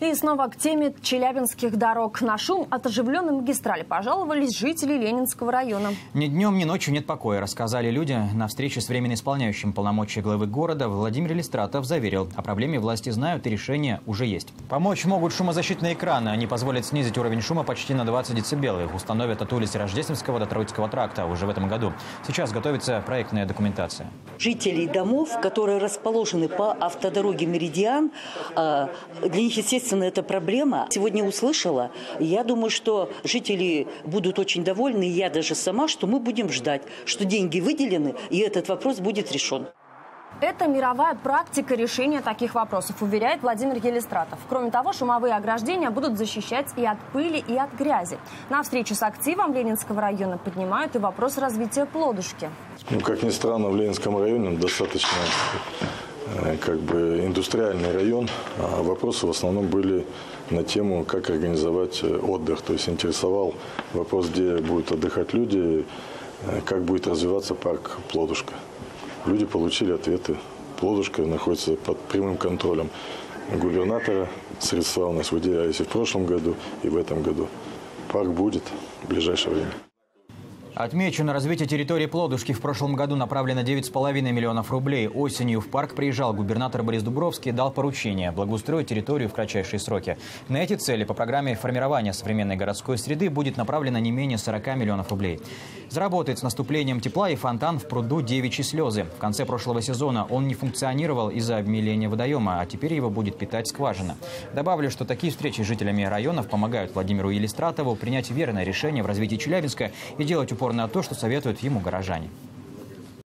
И снова к теме челябинских дорог. На шум от оживленной магистрали пожаловались жители Ленинского района. Ни днем, ни ночью нет покоя, рассказали люди. На встрече с временно исполняющим полномочия главы города Владимир Листратов заверил, о проблеме власти знают и решение уже есть. Помочь могут шумозащитные экраны. Они позволят снизить уровень шума почти на 20 дБ. Их установят от улицы Рождественского до Троицкого тракта уже в этом году. Сейчас готовится проектная документация. Жителей домов, которые расположены по автодороге Меридиан, а, для них, естественно, Естественно, эта проблема сегодня услышала. Я думаю, что жители будут очень довольны, и я даже сама, что мы будем ждать, что деньги выделены, и этот вопрос будет решен. Это мировая практика решения таких вопросов, уверяет Владимир Елистратов. Кроме того, шумовые ограждения будут защищать и от пыли, и от грязи. На встрече с активом Ленинского района поднимают и вопрос развития плодушки. Ну, как ни странно, в Ленинском районе достаточно как бы индустриальный район. А вопросы в основном были на тему, как организовать э, отдых. То есть интересовал вопрос, где будут отдыхать люди, э, как будет развиваться парк Плодушка. Люди получили ответы. Плодушка находится под прямым контролем губернатора. Средства у нас выделялись и в прошлом году, и в этом году. Парк будет в ближайшее время. Отмечу, на развитие территории Плодушки в прошлом году направлено 9,5 миллионов рублей. Осенью в парк приезжал губернатор Борис Дубровский и дал поручение благоустроить территорию в кратчайшие сроки. На эти цели по программе формирования современной городской среды будет направлено не менее 40 миллионов рублей. Заработает с наступлением тепла и фонтан в пруду «Девичьи слезы». В конце прошлого сезона он не функционировал из-за обмеления водоема, а теперь его будет питать скважина. Добавлю, что такие встречи с жителями районов помогают Владимиру Елистратову принять верное решение в развитии Челябинска и делать упор на то, что советуют ему горожане.